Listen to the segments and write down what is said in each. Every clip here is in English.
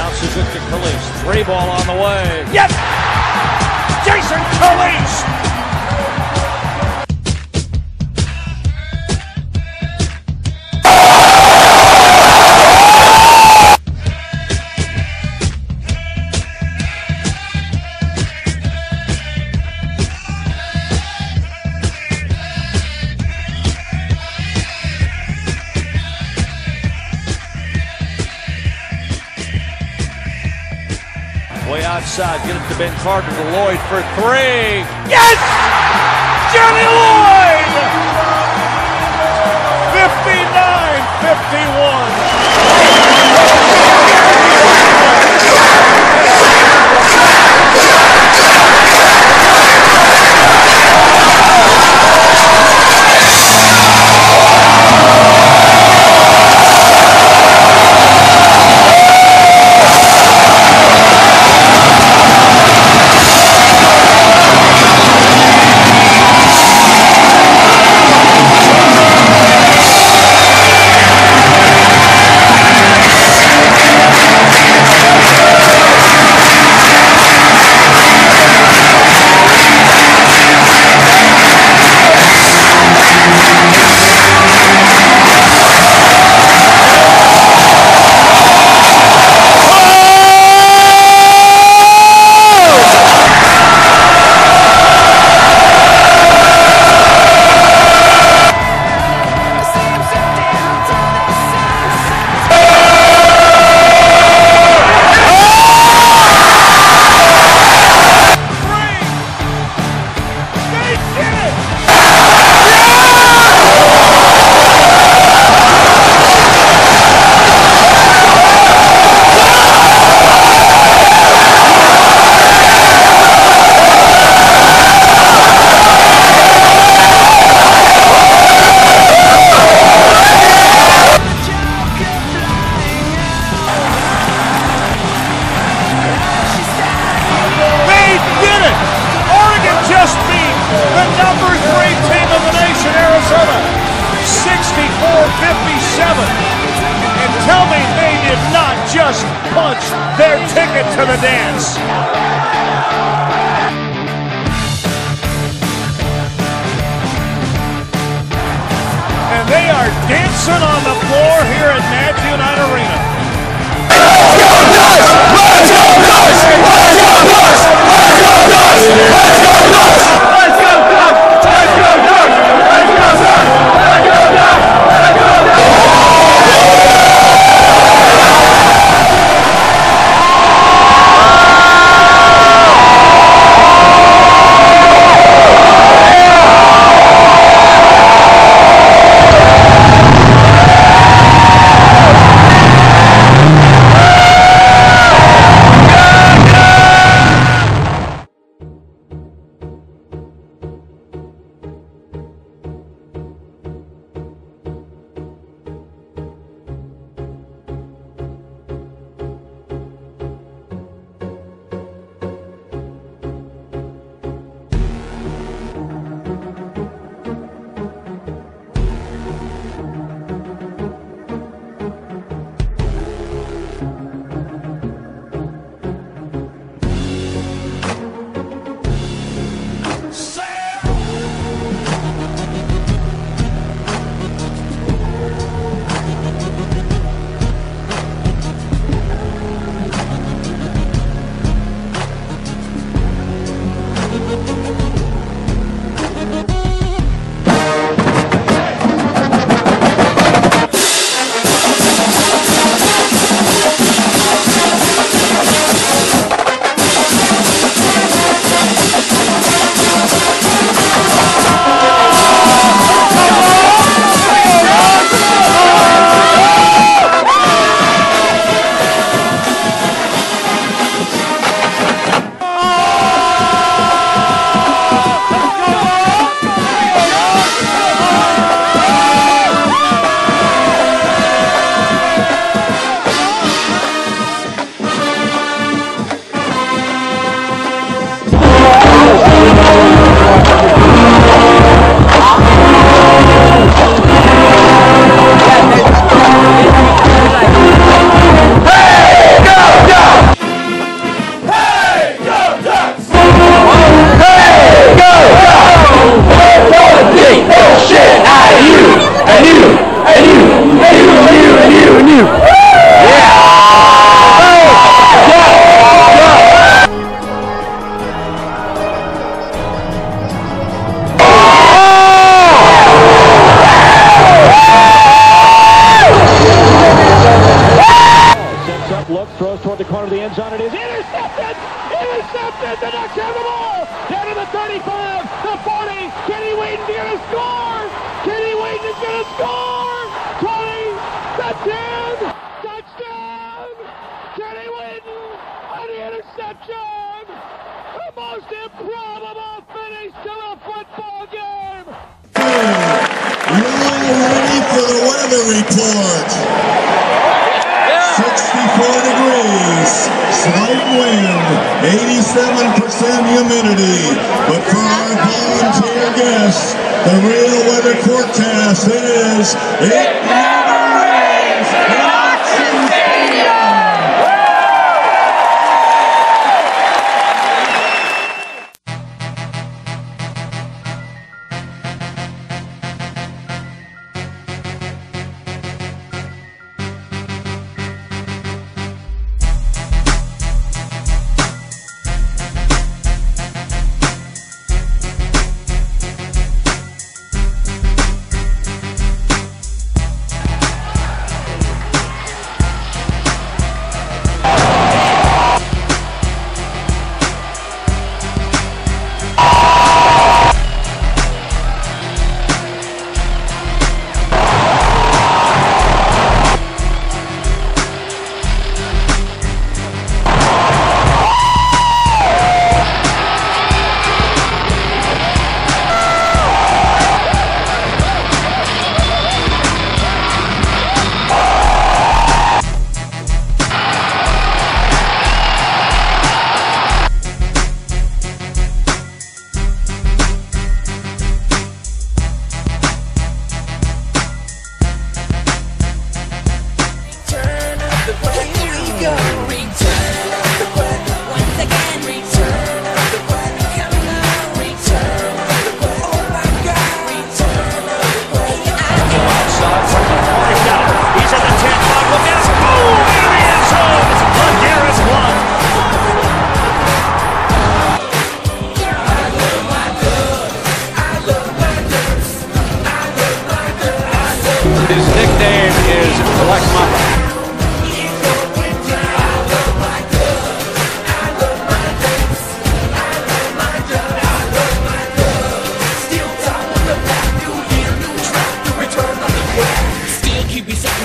Passes it to Calise. Three ball on the way. Yes! Jason Calise! Outside. Get it to Ben Carter to Loyd for three. Yes! Johnny Loyd! Their ticket to the dance. And they are dancing on the floor here at Mad United Arena. you. To score! 20, the 10, touchdown! Kenny Wheaton on the interception! The most improbable finish to a football game! You're ready for the weather report. 64 degrees, slight wind, 87% humidity. But for guests, the real weather forecast is it His nickname is Black Mamba.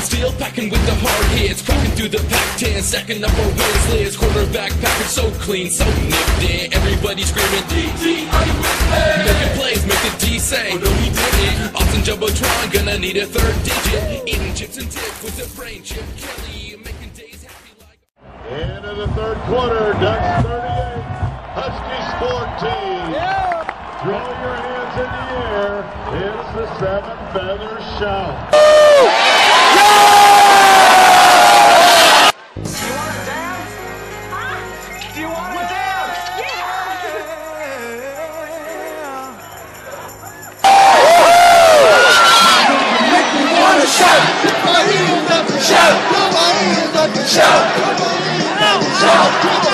Steel, packing with the hard hits, through the Pac-10, stacking up our wins lids, quarterback package so clean, so nipped in, everybody screaming DT, are you with me? Making plays, make the D say, oh no he didn't, Autzen Jumbotron, gonna need a third digit, eating chips and dip with the brain chip, Kelly, making days happy like. Into the third quarter, Ducks 38, Huskies 14. Throw your hands in the air. It's the seven feather shout. Do you want to dance? Yeah! want to shout. My hands up and shout. My hands up and shout. Shout.